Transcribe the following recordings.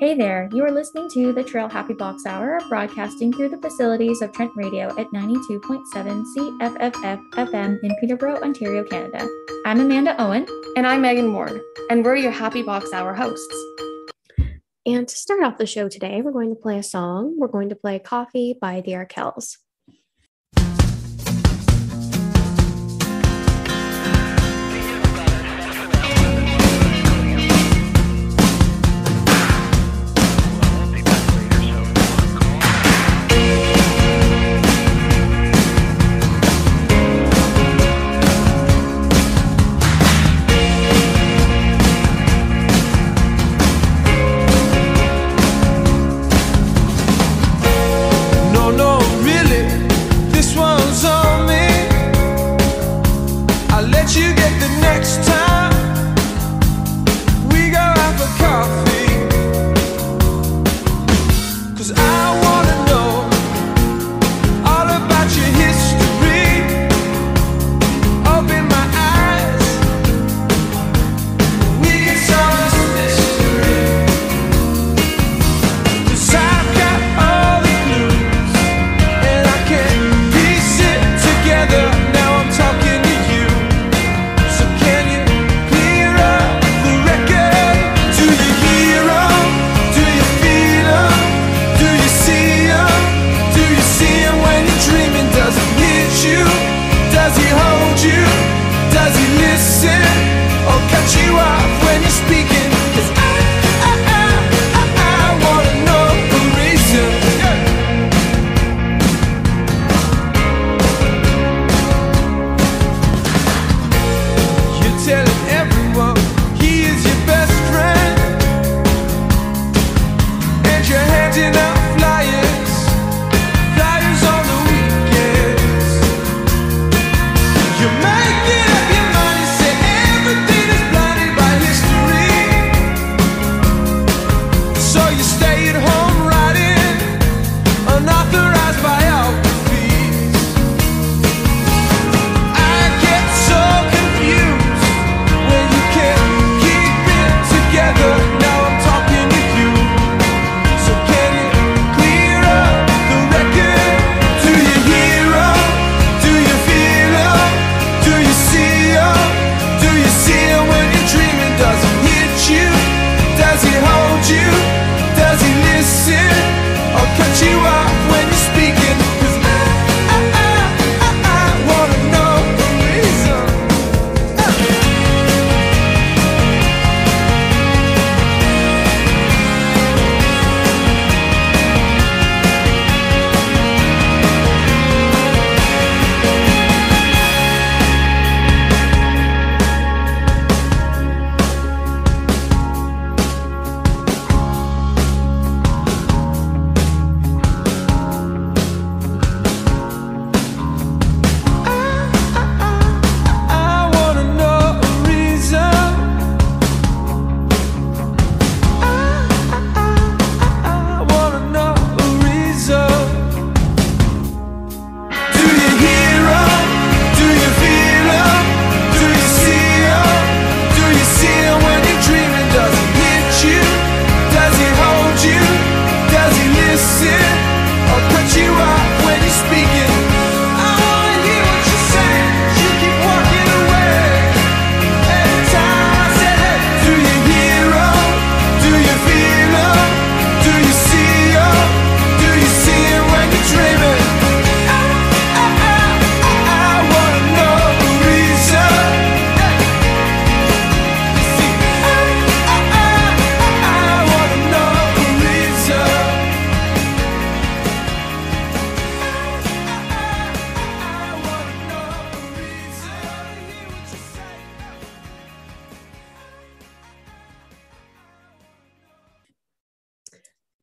Hey there, you are listening to the Traill Happy Box Hour, broadcasting through the facilities of Trent Radio at 92.7 CFFF FM in Peterborough, Ontario, Canada. I'm Amanda Owen. And I'm Megan Ward, and we're your Happy Box Hour hosts. And to start off the show today, we're going to play a song. We're going to play Coffee by the Arkells. the next time.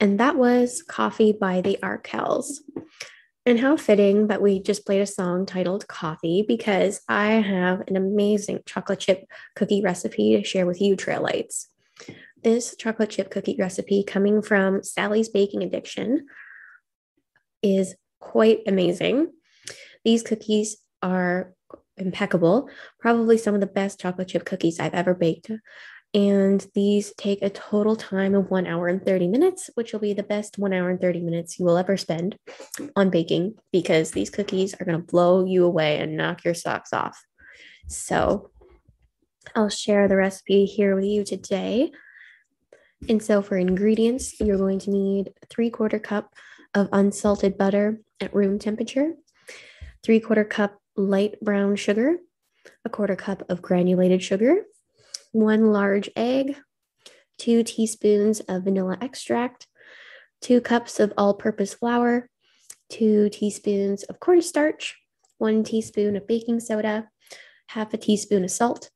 and that was Coffee by the Arkells. And how fitting that we just played a song titled Coffee because I have an amazing chocolate chip cookie recipe to share with you, Traillites. This chocolate chip cookie recipe, coming from Sally's Baking Addiction, is quite amazing. These cookies are impeccable, probably some of the best chocolate chip cookies I've ever baked. And these take a total time of one hour and 30 minutes, which will be the best one hour and 30 minutes you will ever spend on baking because these cookies are going to blow you away and knock your socks off. So I'll share the recipe here with you today. And so for ingredients, you're going to need three quarter cup of unsalted butter at room temperature, three quarter cup light brown sugar, a quarter cup of granulated sugar, one large egg, two teaspoons of vanilla extract, two cups of all purpose flour, two teaspoons of cornstarch, one teaspoon of baking soda, half a teaspoon of salt,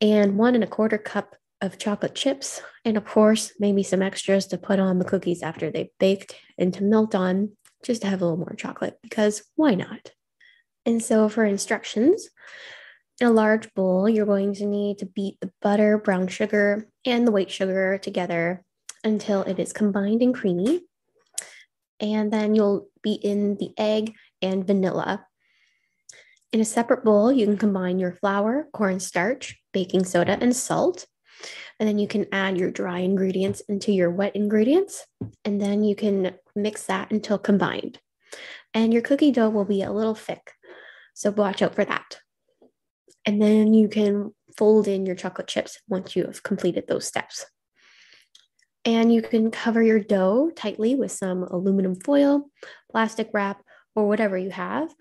and one and a quarter cup of chocolate chips. And of course, maybe some extras to put on the cookies after they've baked and to melt on just to have a little more chocolate because why not? And so for instructions, in a large bowl, you're going to need to beat the butter, brown sugar, and the white sugar together until it is combined and creamy. And then you'll beat in the egg and vanilla. In a separate bowl, you can combine your flour, cornstarch, baking soda, and salt. And then you can add your dry ingredients into your wet ingredients. And then you can mix that until combined. And your cookie dough will be a little thick. So watch out for that. And then you can fold in your chocolate chips once you have completed those steps. And you can cover your dough tightly with some aluminum foil, plastic wrap, or whatever you have.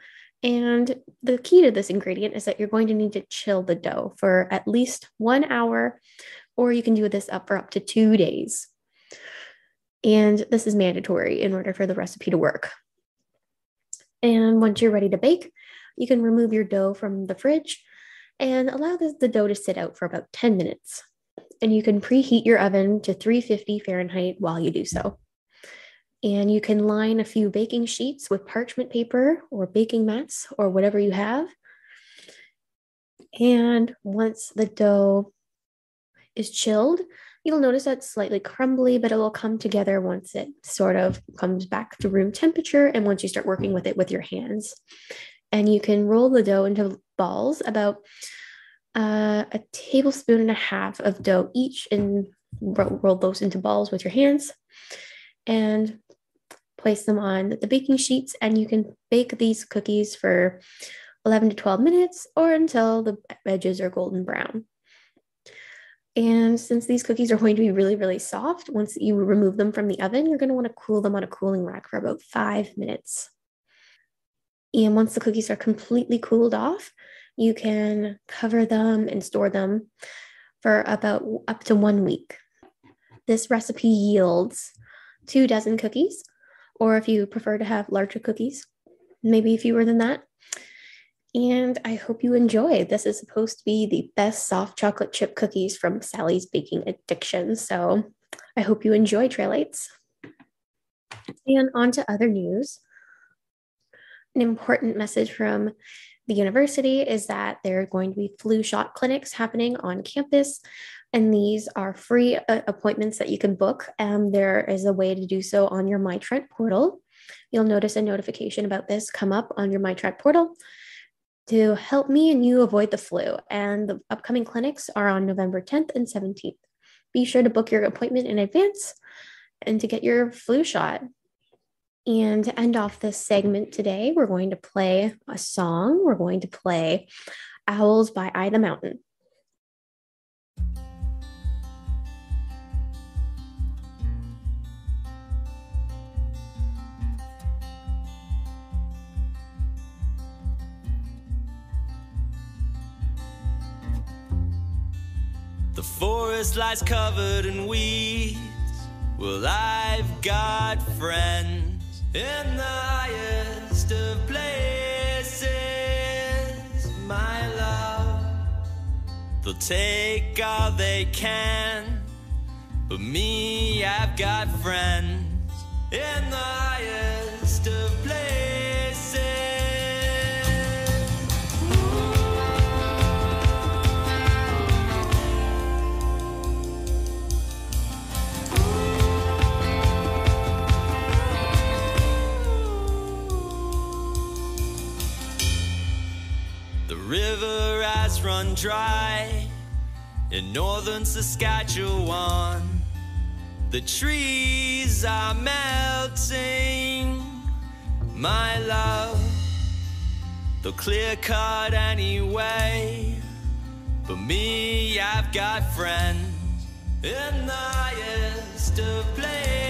And the key to this ingredient is that you're going to need to chill the dough for at least one hour, or you can do this up for up to two days. And this is mandatory in order for the recipe to work. And once you're ready to bake, you can remove your dough from the fridge and allow the, the dough to sit out for about 10 minutes. And you can preheat your oven to 350 Fahrenheit while you do so. And you can line a few baking sheets with parchment paper or baking mats or whatever you have. And once the dough is chilled, you'll notice that it's slightly crumbly, but it will come together once it sort of comes back to room temperature and once you start working with it with your hands. And you can roll the dough into balls, about uh, a tablespoon and a half of dough each, and roll, roll those into balls with your hands. And place them on the baking sheets, and you can bake these cookies for 11 to 12 minutes or until the edges are golden brown. And since these cookies are going to be really, really soft, once you remove them from the oven, you're going to want to cool them on a cooling rack for about five minutes. And once the cookies are completely cooled off, you can cover them and store them for about up to one week. This recipe yields two dozen cookies, or if you prefer to have larger cookies, maybe fewer than that. And I hope you enjoy. This is supposed to be the best soft chocolate chip cookies from Sally's Baking Addiction. So I hope you enjoy Traillites. And on to other news. An important message from the university is that there are going to be flu shot clinics happening on campus. And these are free uh, appointments that you can book. And there is a way to do so on your MyTrent portal. You'll notice a notification about this come up on your MyTrent portal to help me and you avoid the flu. And the upcoming clinics are on November 10th and 17th. Be sure to book your appointment in advance and to get your flu shot. And to end off this segment today, we're going to play a song. We're going to play Owls by I the Mountain. The forest lies covered in weeds. Well, I've got friends in the highest of places, my love. They'll take all they can, but me, I've got friends in the highest river has run dry, in northern Saskatchewan. The trees are melting, my love. They'll clear cut anyway. For me, I've got friends in the highest of places.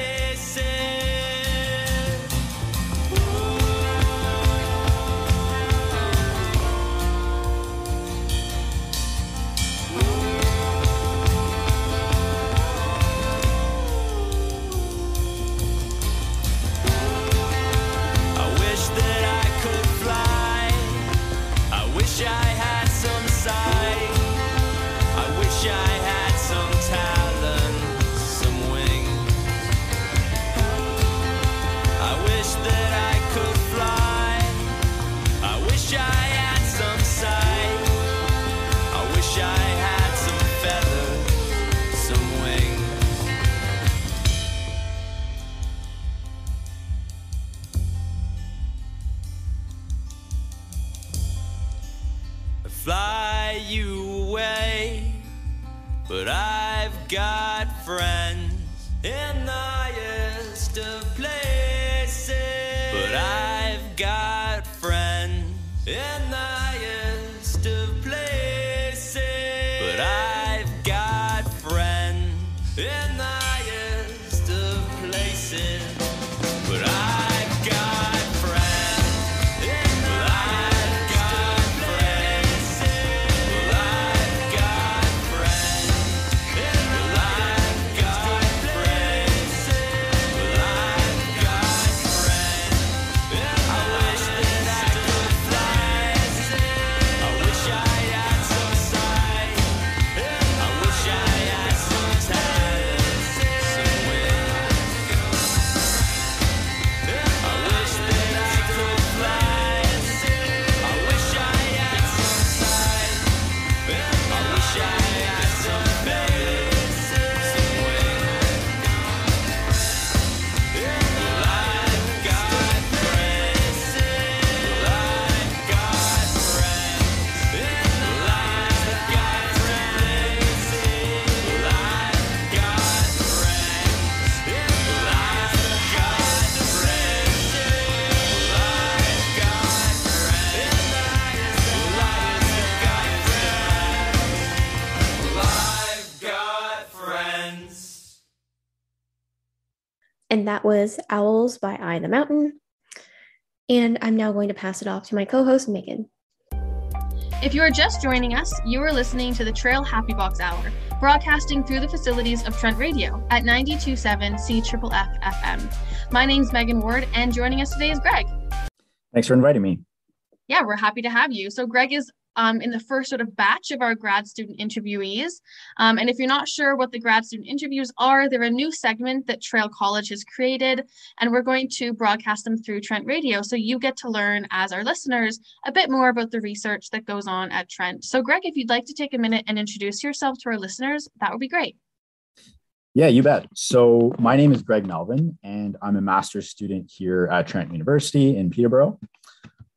And that was Owls by I the Mountain. And I'm now going to pass it off to my co host, Megan. If you are just joining us, you are listening to the Traill Happy Box Hour, broadcasting through the facilities of Trent Radio at 92.7 CFFF FM. My name's Megan Ward, and joining us today is Greg. Thanks for inviting me. Yeah, we're happy to have you. So, Greg is um, in the first sort of batch of our grad student interviewees. Um, and if you're not sure what the grad student interviews are, they're a new segment that Traill College has created, and we're going to broadcast them through Trent Radio. So you get to learn, as our listeners, a bit more about the research that goes on at Trent. So, Greg, if you'd like to take a minute and introduce yourself to our listeners, that would be great. Yeah, you bet. So, my name is Greg Melvin, and I'm a master's student here at Trent University in Peterborough.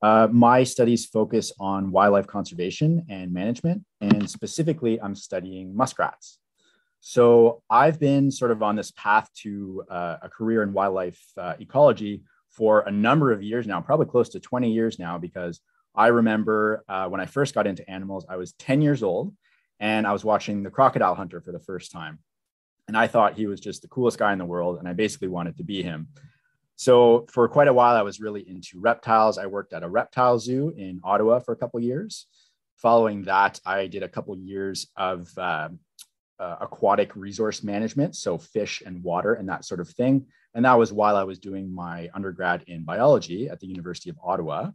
Uh, my studies focus on wildlife conservation and management, and specifically, I'm studying muskrats. So, I've been sort of on this path to uh, a career in wildlife uh, ecology for a number of years now, probably close to 20 years now, because I remember uh, when I first got into animals, I was 10 years old and I was watching The Crocodile Hunter for the first time. And I thought he was just the coolest guy in the world. And I basically wanted to be him. So for quite a while, I was really into reptiles. I worked at a reptile zoo in Ottawa for a couple years. Following that, I did a couple years of uh, uh, aquatic resource management, so fish and water and that sort of thing. And that was while I was doing my undergrad in biology at the University of Ottawa.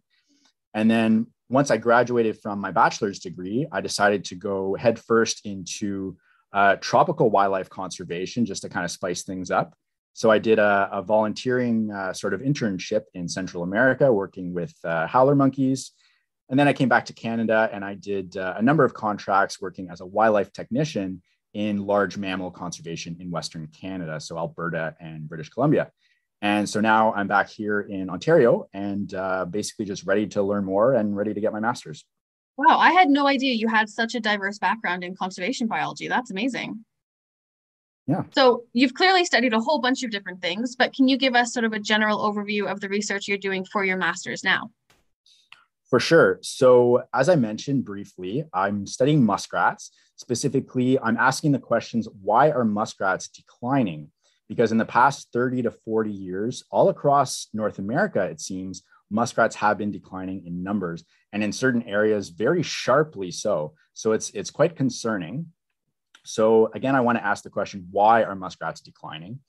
And then once I graduated from my bachelor's degree, I decided to go headfirst into uh, tropical wildlife conservation just to kind of spice things up. So I did a, a volunteering uh, sort of internship in Central America, working with uh, howler monkeys. And then I came back to Canada and I did uh, a number of contracts working as a wildlife technician in large mammal conservation in Western Canada, so Alberta and British Columbia. And so now I'm back here in Ontario and uh, basically just ready to learn more and ready to get my master's. Wow, I had no idea you had such a diverse background in conservation biology. That's amazing. Yeah. So you've clearly studied a whole bunch of different things, but can you give us sort of a general overview of the research you're doing for your master's now? For sure. So, as I mentioned briefly, I'm studying muskrats. Specifically, I'm asking the questions why are muskrats declining? Because in the past 30 to 40 years, all across North America, it seems muskrats have been declining in numbers and in certain areas very sharply so. So it's it's quite concerning. So again, I want to ask the question, why are muskrats declining?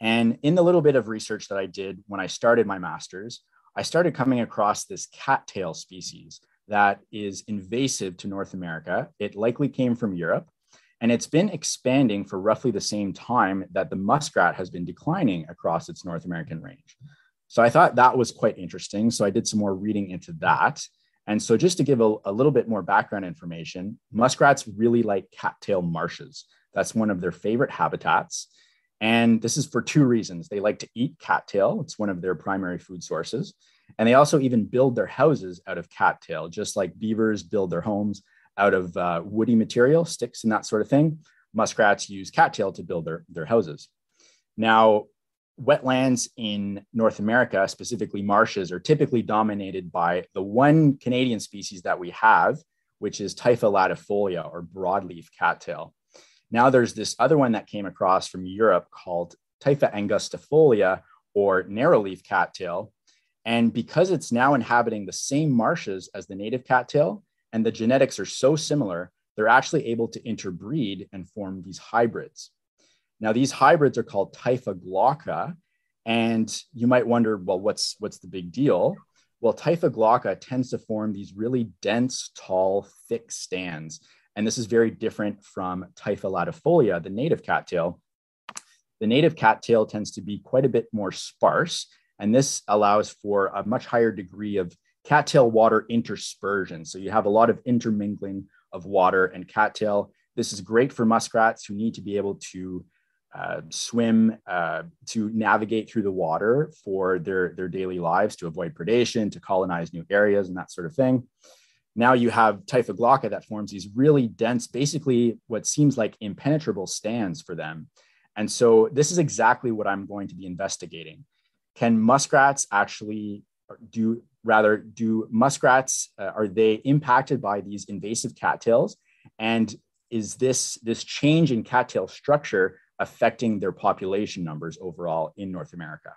And in the little bit of research that I did when I started my master's, I started coming across this cattail species that is invasive to North America. It likely came from Europe, and it's been expanding for roughly the same time that the muskrat has been declining across its North American range. So I thought that was quite interesting. So I did some more reading into that. And so, just to give a, a, little bit more background information, muskrats really like cattail marshes. That's one of their favorite habitats. And this is for two reasons. They like to eat cattail, it's one of their primary food sources. And they also even build their houses out of cattail, just like beavers build their homes out of uh, woody material, sticks, and that sort of thing. Muskrats use cattail to build their, their houses. Now, wetlands in North America, specifically marshes, are typically dominated by the one Canadian species that we have, which is Typha latifolia or broadleaf cattail. Now there's this other one that came across from Europe called Typha angustifolia or narrowleaf cattail. And because it's now inhabiting the same marshes as the native cattail and the genetics are so similar, they're actually able to interbreed and form these hybrids. Now, these hybrids are called Typha glauca, and you might wonder, well, what's what's the big deal? Well, Typha glauca tends to form these really dense, tall, thick stands, and this is very different from Typha latifolia, the native cattail. The native cattail tends to be quite a bit more sparse, and this allows for a much higher degree of cattail water interspersion. So you have a lot of intermingling of water and cattail. This is great for muskrats who need to be able to uh, swim uh, to navigate through the water for their, their daily lives to avoid predation, to colonize new areas, and that sort of thing. Now you have Typha glauca that forms these really dense, basically what seems like impenetrable stands for them. And so this is exactly what I'm going to be investigating. Can muskrats actually do, rather, do muskrats, uh, are they impacted by these invasive cattails? And is this, this change in cattail structure affecting their population numbers overall in North America.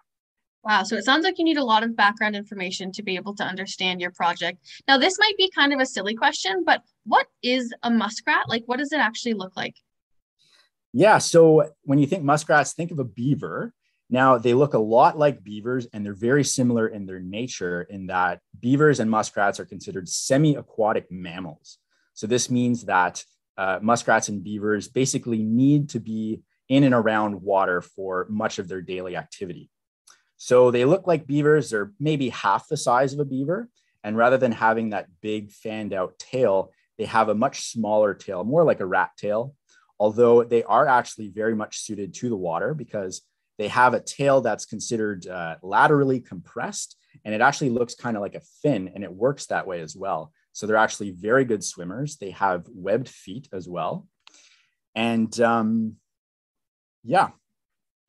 Wow. So it sounds like you need a lot of background information to be able to understand your project. Now, this might be kind of a silly question, but what is a muskrat? Like, what does it actually look like? Yeah. So when you think muskrats, think of a beaver. Now, they look a lot like beavers and they're very similar in their nature in that beavers and muskrats are considered semi aquatic mammals. So this means that uh, muskrats and beavers basically need to be in and around water for much of their daily activity. So they look like beavers, they're maybe half the size of a beaver. And rather than having that big fanned out tail, they have a much smaller tail, more like a rat tail, although they are actually very much suited to the water because they have a tail that's considered uh, laterally compressed and it actually looks kind of like a fin and it works that way as well. So they're actually very good swimmers. They have webbed feet as well. And um, yeah.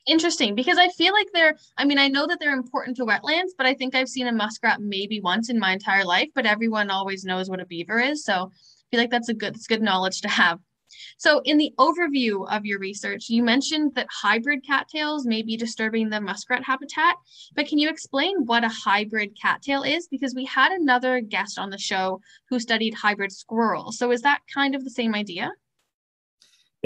Interesting because I feel like they're, I mean, I know that they're important to wetlands, but I think I've seen a muskrat maybe once in my entire life, but everyone always knows what a beaver is. So I feel like that's a good, it's good knowledge to have. So in the overview of your research, you mentioned that hybrid cattails may be disturbing the muskrat habitat, but can you explain what a hybrid cattail is? Because we had another guest on the show who studied hybrid squirrels. So is that kind of the same idea?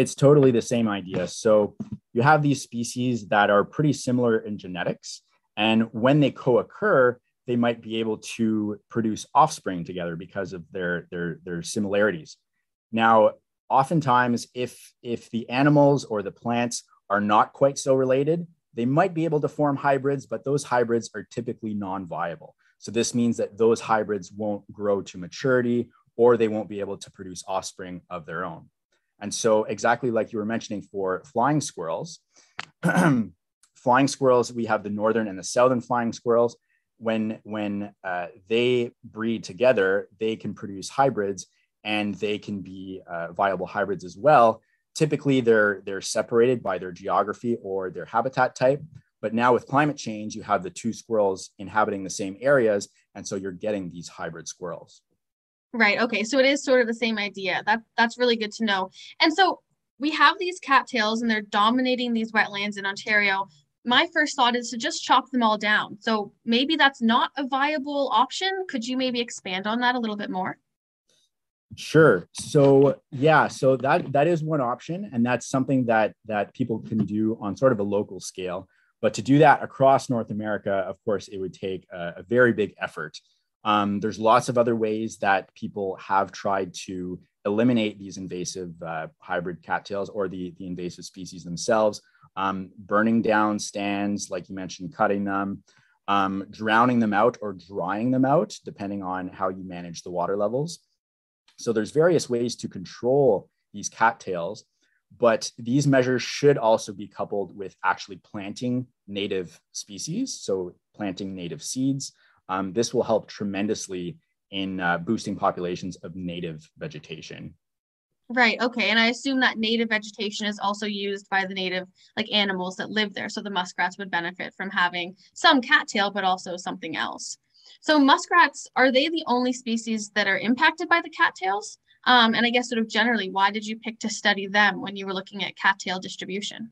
it's totally the same idea. So you have these species that are pretty similar in genetics. And when they co occur, they might be able to produce offspring together because of their, their, their similarities. Now, oftentimes, if, if the animals or the plants are not quite so related, they might be able to form hybrids, but those hybrids are typically non viable. So, this means that those hybrids won't grow to maturity or they won't be able to produce offspring of their own. And so, exactly like you were mentioning for flying squirrels, flying squirrels, we have the northern and the southern flying squirrels. when when uh, they breed together, they can produce hybrids, and they can be uh, viable hybrids as well. Typically, they're they're separated by their geography or their habitat type. But now with climate change, you have the two squirrels inhabiting the same areas, and so you're getting these hybrid squirrels. Right. Okay. So it is sort of the same idea. That that's really good to know. And so we have these cattails and they're dominating these wetlands in Ontario. My first thought is to just chop them all down. So maybe that's not a viable option. Could you maybe expand on that a little bit more? Sure. So yeah, so that that is one option, and that's something that that people can do on sort of a local scale. But to do that across North America, of course, it would take a, a very big effort. Um, there's lots of other ways that people have tried to eliminate these invasive uh, hybrid cattails or the, the invasive species themselves, um, burning down stands, like you mentioned, cutting them, um, drowning them out or drying them out, depending on how you manage the water levels. So there's various ways to control these cattails, but these measures should also be coupled with actually planting native species, so planting native seeds, um, this will help tremendously in uh, boosting populations of native vegetation. Right. Okay. And I assume that native vegetation is also used by the native like animals that live there. So the muskrats would benefit from having some cattail, but also something else. So muskrats, are they the only species that are impacted by the cattails? Um, and I guess sort of generally, why did you pick to study them when you were looking at cattail distribution?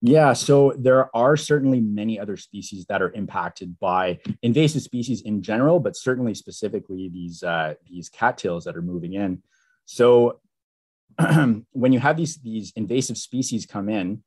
Yeah, so there are certainly many other species that are impacted by invasive species in general, but certainly specifically these uh, these cattails that are moving in. So when you have these these invasive species come in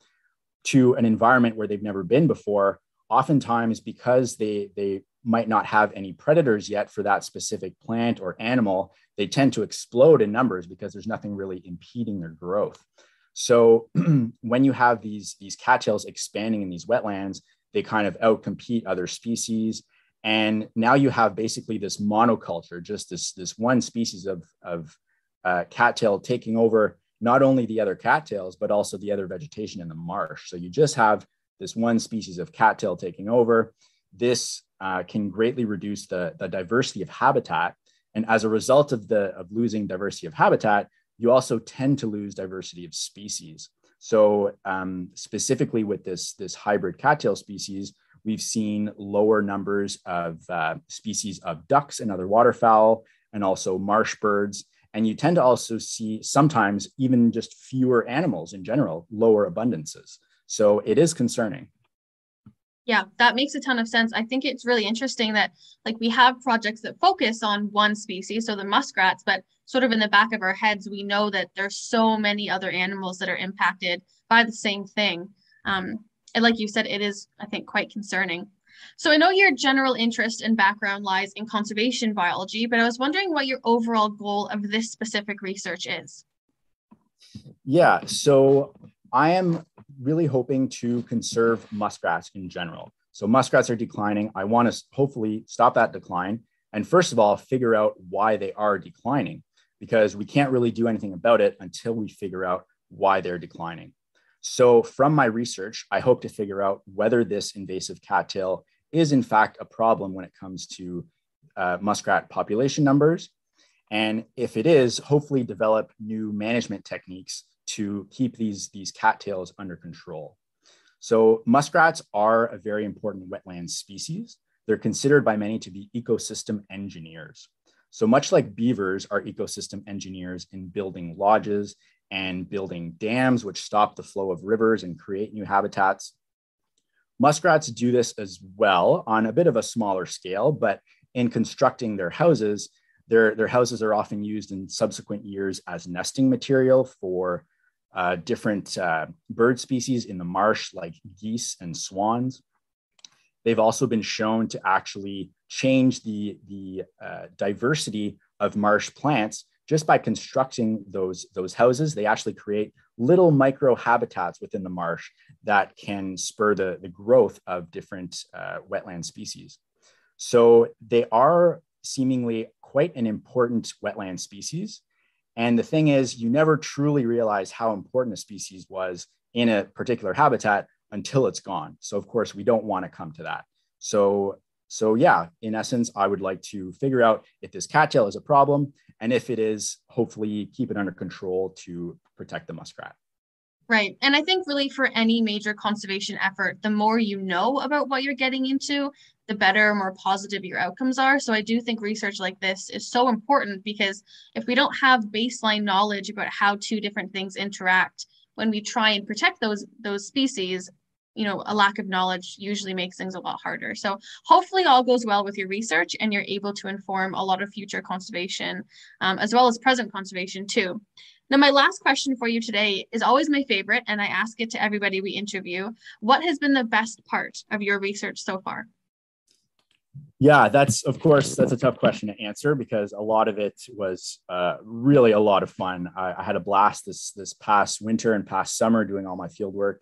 to an environment where they've never been before, oftentimes because they they might not have any predators yet for that specific plant or animal, they tend to explode in numbers because there's nothing really impeding their growth. So when you have these, these cattails expanding in these wetlands, they kind of outcompete other species. And now you have basically this monoculture, just this, this one species of, of uh, cattail taking over not only the other cattails, but also the other vegetation in the marsh. So you just have this one species of cattail taking over. This uh, can greatly reduce the, the diversity of habitat. And as a result of the of losing diversity of habitat, you also tend to lose diversity of species. So um, specifically with this, this hybrid cattail species, we've seen lower numbers of uh, species of ducks and other waterfowl, and also marsh birds. And you tend to also see sometimes even just fewer animals in general, lower abundances. So it is concerning. Yeah, that makes a ton of sense. I think it's really interesting that like we have projects that focus on one species, so the muskrats, but sort of in the back of our heads, we know that there's so many other animals that are impacted by the same thing. Um, and like you said, it is, I think, quite concerning. So I know your general interest and background lies in conservation biology, but I was wondering what your overall goal of this specific research is. Yeah, so I am really hoping to conserve muskrats in general. So muskrats are declining. I want to hopefully stop that decline. And first of all, figure out why they are declining because we can't really do anything about it until we figure out why they're declining. So from my research, I hope to figure out whether this invasive cattail is in fact a problem when it comes to uh, muskrat population numbers. And if it is, hopefully develop new management techniques to keep these, these cattails under control. So muskrats are a very important wetland species. They're considered by many to be ecosystem engineers. So much like beavers are ecosystem engineers in building lodges and building dams, which stop the flow of rivers and create new habitats. Muskrats do this as well on a bit of a smaller scale, but in constructing their houses, their, their houses are often used in subsequent years as nesting material for uh, different uh, bird species in the marsh, like geese and swans. They've also been shown to actually change the, the uh, diversity of marsh plants just by constructing those, those houses. They actually create little micro habitats within the marsh that can spur the, the growth of different uh, wetland species. So they are seemingly quite an important wetland species. And the thing is, you never truly realize how important a species was in a particular habitat until it's gone. So, of course, we don't want to come to that. So, So, yeah, in essence, I would like to figure out if this cattail is a problem. And if it is, hopefully keep it under control to protect the muskrat. Right. And I think really for any major conservation effort, the more you know about what you're getting into, the better, more positive your outcomes are. So I do think research like this is so important because if we don't have baseline knowledge about how two different things interact when we try and protect those those species, you know a lack of knowledge usually makes things a lot harder so hopefully all goes well with your research and you're able to inform a lot of future conservation um, as well as present conservation too now my last question for you today is always my favorite and i ask it to everybody we interview. What has been the best part of your research so far? Yeah that's of course that's a tough question to answer because a lot of it was uh, really a lot of fun. I, I had a blast this this past winter and past summer doing all my field work.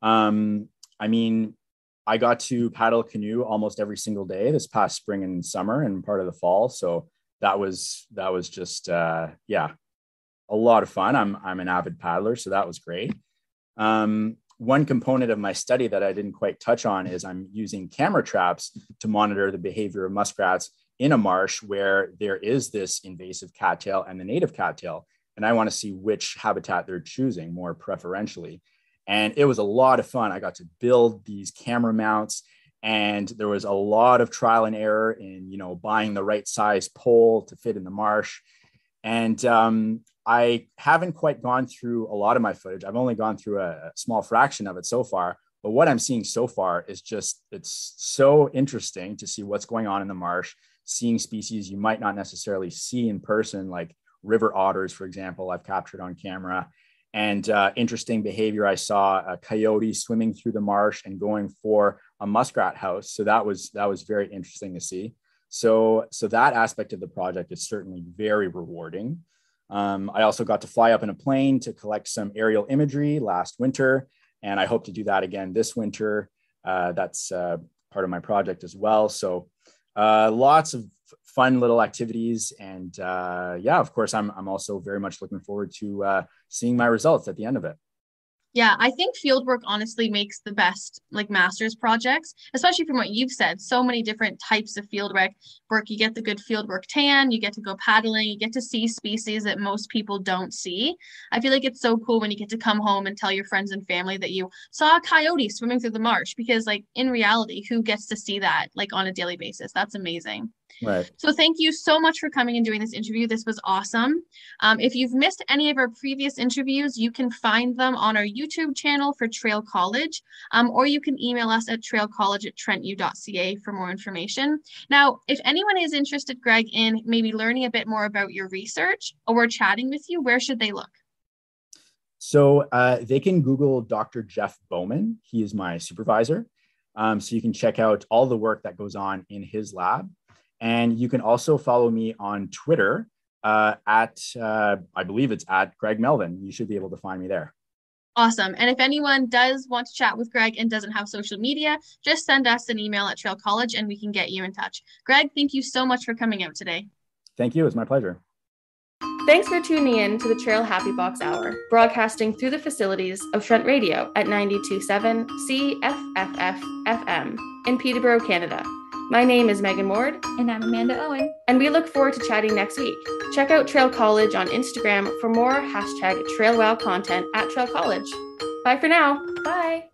Um, I mean, I got to paddle canoe almost every single day this past spring and summer and part of the fall. So that was that was just uh, yeah, a lot of fun. I'm I'm an avid paddler, so that was great. Um, one component of my study that I didn't quite touch on is I'm using camera traps to monitor the behavior of muskrats in a marsh where there is this invasive cattail and the native cattail. And I want to see which habitat they're choosing more preferentially and it was a lot of fun. I got to build these camera mounts and there was a lot of trial and error in you know buying the right size pole to fit in the marsh and um, i haven't quite gone through a lot of my footage i've only gone through a, small fraction of it so far but what i'm seeing so far is just it's so interesting to see what's going on in the marsh seeing species you might not necessarily see in person like river otters for example i've captured on camera and uh, interesting behavior. I saw a coyote swimming through the marsh and going for a muskrat house. So that was that was very interesting to see. So so that aspect of the project is certainly very rewarding. Um, I also got to fly up in a plane to collect some aerial imagery last winter, and I hope to do that again this winter. Uh, that's uh, part of my project as well. So uh, lots of fun little activities. And uh, yeah, of course, I'm, I'm also very much looking forward to uh, seeing my results at the end of it. Yeah, I think fieldwork honestly makes the best like master's projects, especially from what you've said. So many different types of fieldwork. Work you get the good fieldwork tan, you get to go paddling, you get to see species that most people don't see. I feel like it's so cool when you get to come home and tell your friends and family that you saw a coyote swimming through the marsh because like in reality, who gets to see that like on a daily basis? That's amazing. Right. So thank you so much for coming and doing this interview. This was awesome. Um, if you've missed any of our previous interviews, you can find them on our YouTube channel for Traill College, um, or you can email us at traillcollege at trentu.ca for more information. Now, if anyone is interested, Greg, in maybe learning a bit more about your research or chatting with you, where should they look? So uh, they can Google Dr. Jeff Bowman. He is my supervisor. Um, so you can check out all the work that goes on in his lab. And you can also follow me on Twitter uh, at, uh, I believe it's at Greg Melvin. You should be able to find me there. Awesome. And if anyone does want to chat with Greg and doesn't have social media, just send us an email at Traill College and we can get you in touch. Greg, thank you so much for coming out today. Thank you. It's my pleasure. Thanks for tuning in to the Traill Happy Box Hour, broadcasting through the facilities of Trent Radio at 92.7 CFFF FM in Peterborough, Canada. My name is Megan Ward. And I'm Amanda Owen. And we look forward to chatting next week. Check out Traill College on Instagram for more hashtag TraillWow content at Traill College. Bye for now. Bye.